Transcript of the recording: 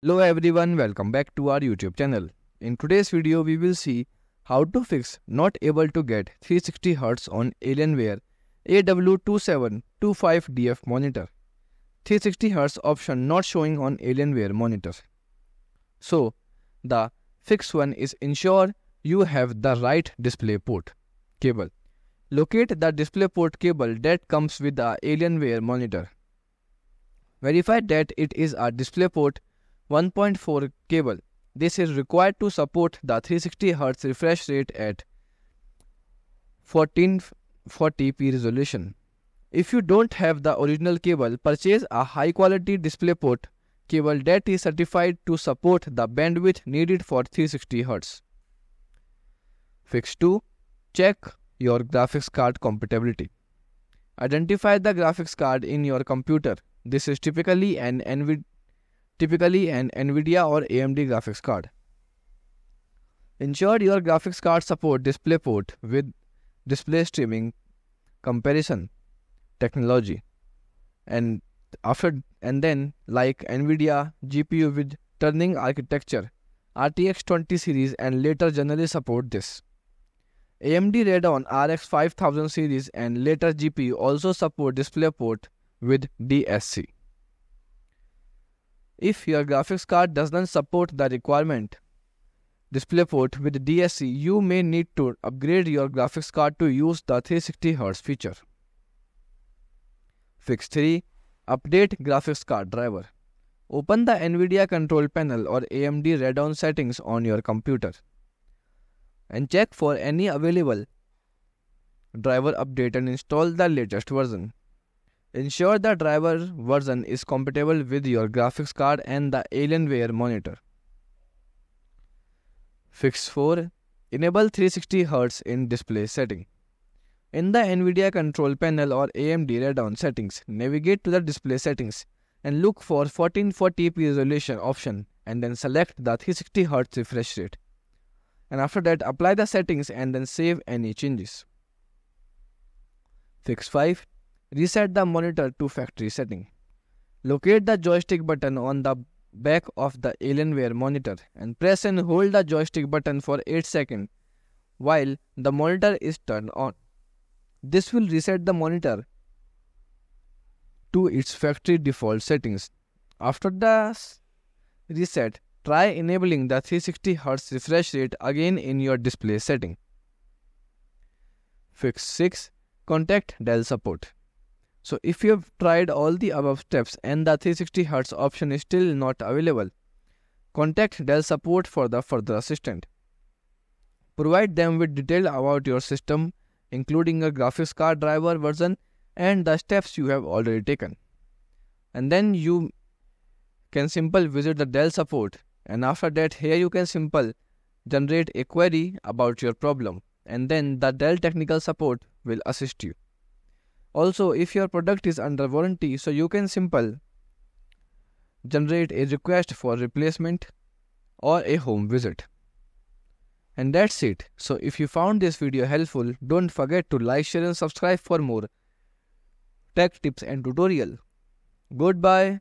Hello everyone, welcome back to our YouTube channel. In today's video, we will see how to fix not able to get 360Hz on Alienware AW2725DF monitor. 360Hz option not showing on Alienware monitor. So, the fix one is ensure you have the right display port cable. Locate the display port cable that comes with the Alienware monitor. Verify that it is a DisplayPort 1.4 cable. This is required to support the 360 Hz refresh rate at 1440p resolution. If you don't have the original cable, purchase a high quality DisplayPort cable that is certified to support the bandwidth needed for 360 Hz. Fix 2. Check your graphics card compatibility. Identify the graphics card in your computer. This is typically an NVIDIA typically an NVIDIA or AMD graphics card. Ensure your graphics card support DisplayPort with display streaming compression technology and after and then like NVIDIA GPU with Turing architecture RTX 20 series and later generally support this. AMD Radeon RX 5000 series and later GPU also support DisplayPort with DSC. If your graphics card does not support the requirement DisplayPort with DSC, you may need to upgrade your graphics card to use the 360Hz feature. Fix 3. Update graphics card driver. Open the NVIDIA control panel or AMD Radeon settings on your computer and check for any available driver update and install the latest version. Ensure the driver version is compatible with your graphics card and the Alienware monitor. Fix 4. Enable 360Hz in display setting. In the NVIDIA control panel or AMD Radeon settings, navigate to the display settings and look for 1440p resolution option and then select the 360Hz refresh rate and after that apply the settings and then save any changes. Fix 5. Reset the monitor to factory setting. Locate the joystick button on the back of the Alienware monitor and press and hold the joystick button for 8 seconds while the monitor is turned on. This will reset the monitor to its factory default settings. After the reset, Try enabling the 360 Hz refresh rate again in your display setting. Fix 6. Contact Dell support. So if you have tried all the above steps and the 360 Hz option is still not available, contact Dell support for the further assistance. Provide them with detail about your system, including a graphics card driver version and the steps you have already taken. And then you can simple visit the Dell support and after that here you can simple generate a query about your problem and then the Dell technical support will assist you. Also if your product is under warranty so you can simple generate a request for replacement or a home visit. And that's it. So if you found this video helpful, don't forget to like, share and subscribe for more tech tips and tutorial. Goodbye.